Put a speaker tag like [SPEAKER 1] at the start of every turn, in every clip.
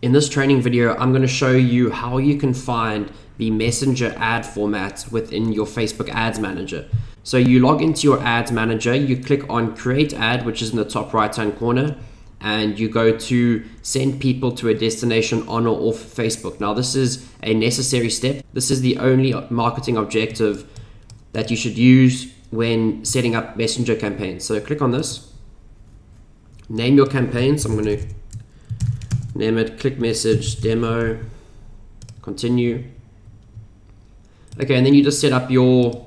[SPEAKER 1] In this training video, I'm going to show you how you can find the messenger ad format within your Facebook Ads Manager. So you log into your Ads Manager, you click on Create Ad, which is in the top right hand corner, and you go to send people to a destination on or off Facebook. Now, this is a necessary step. This is the only marketing objective that you should use when setting up messenger campaigns. So click on this, name your campaign. So I'm going to name it ClickMSG demo, continue. Okay, and then you just set up your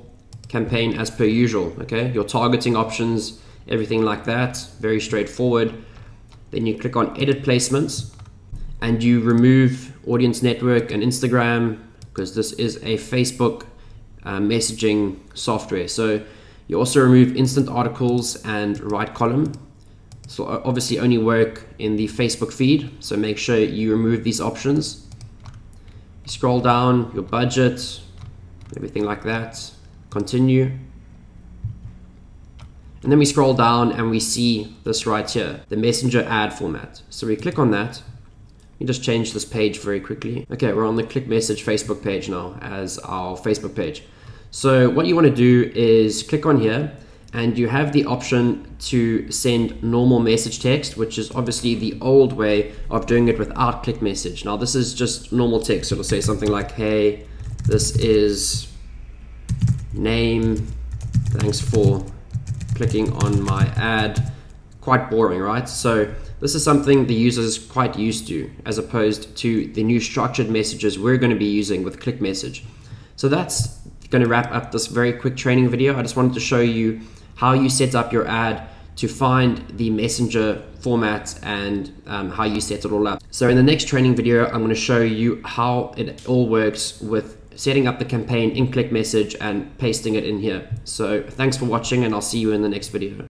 [SPEAKER 1] campaign as per usual, okay? Your targeting options, everything like that, very straightforward. Then you click on edit placements and you remove audience network and Instagram because this is a Facebook uh, messaging software. So you also remove instant articles and right column so obviously only work in the Facebook feed. So make sure you remove these options. scroll down, your budget, everything like that. Continue. And then we scroll down and we see this right here, the messenger ad format. So we click on that. You just change this page very quickly. Okay, we're on the ClickMSG Facebook page now as our Facebook page. So what you want to do is click on here and you have the option to send normal message text, which is obviously the old way of doing it without ClickMSG. Now this is just normal text. It'll say something like, hey, this is name, thanks for clicking on my ad. Quite boring, right? So this is something the user is quite used to as opposed to the new structured messages we're going to be using with ClickMSG. So that's going to wrap up this very quick training video. I just wanted to show you how you set up your ad to find the messenger format and um, how you set it all up. So in the next training video, I'm going to show you how it all works with setting up the campaign in ClickMSG and pasting it in here. So thanks for watching and I'll see you in the next video.